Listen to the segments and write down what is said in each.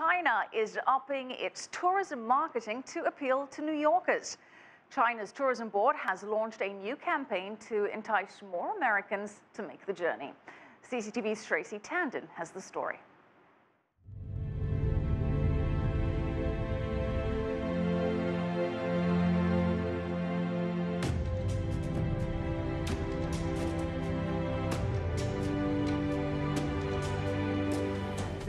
China is upping its tourism marketing to appeal to New Yorkers. China's tourism board has launched a new campaign to entice more Americans to make the journey. CCTV's Shraysi Tandon has the story.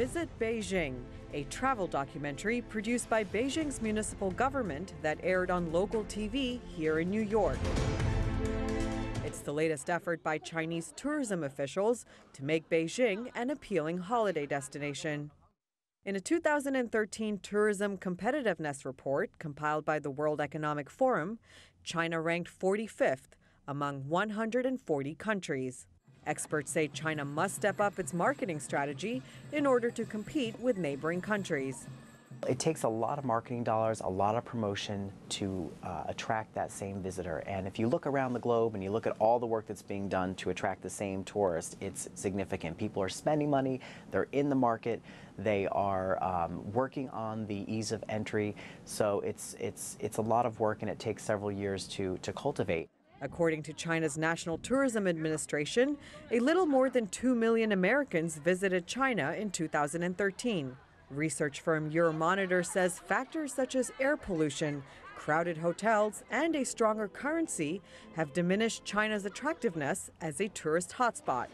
Visit Beijing, a travel documentary produced by Beijing's municipal government that aired on local TV here in New York. It's the latest effort by Chinese tourism officials to make Beijing an appealing holiday destination. In a 2013 tourism competitiveness report compiled by the World Economic Forum, China ranked 45th among 140 countries. Experts say China must step up its marketing strategy in order to compete with neighboring countries. It takes a lot of marketing dollars, a lot of promotion to uh, attract that same visitor. And if you look around the globe and you look at all the work that's being done to attract the same tourist, it's significant. People are spending money, they're in the market, they are um, working on the ease of entry. So it's, it's, it's a lot of work and it takes several years to, to cultivate. According to China's National Tourism Administration, a little more than 2 million Americans visited China in 2013. Research firm Euromonitor says factors such as air pollution, crowded hotels, and a stronger currency have diminished China's attractiveness as a tourist hotspot.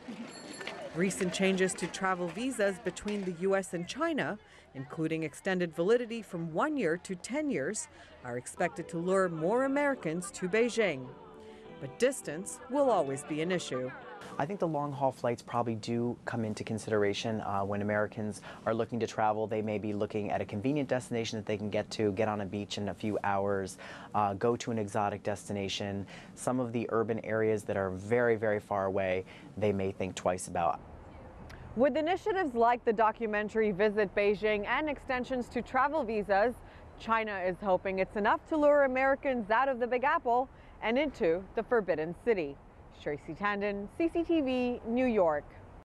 Recent changes to travel visas between the U.S. and China, including extended validity from one year to 10 years, are expected to lure more Americans to Beijing but distance will always be an issue. I think the long haul flights probably do come into consideration uh, when Americans are looking to travel. They may be looking at a convenient destination that they can get to, get on a beach in a few hours, uh, go to an exotic destination. Some of the urban areas that are very, very far away, they may think twice about. With initiatives like the documentary Visit Beijing and extensions to travel visas, China is hoping it's enough to lure Americans out of the Big Apple and into the Forbidden City. Shraysi Tandon, CCTV, New York.